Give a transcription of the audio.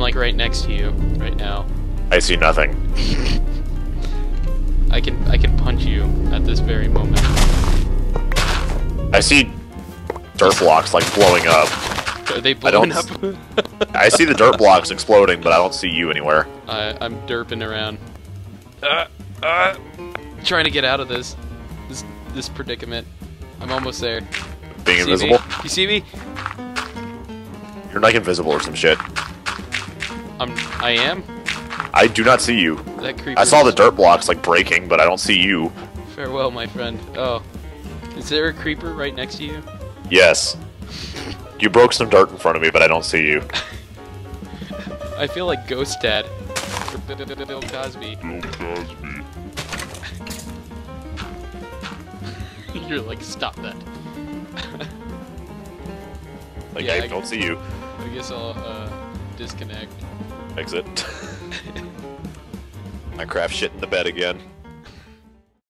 like right next to you right now. I see nothing. I can I can punch you at this very moment. I see dirt blocks like blowing up. Are they I don't blowing up? I see the dirt blocks exploding, but I don't see you anywhere. I, I'm derping around. Uh, uh, trying to get out of this, this, this predicament. I'm almost there. Being See invisible? Me? You see me? You're like invisible or some shit. I'm. I am. I do not see you. That creeper. I saw the dirt blocks like breaking, but I don't see you. Farewell, my friend. Oh, is there a creeper right next to you? Yes. You broke some dirt in front of me, but I don't see you. I feel like Ghost Dad. Bill Cosby. Bill Cosby. You're like, stop that. Like, Yeah, I I- don't see you. I guess I'll uh, disconnect. Exit. I craft shit in the bed again.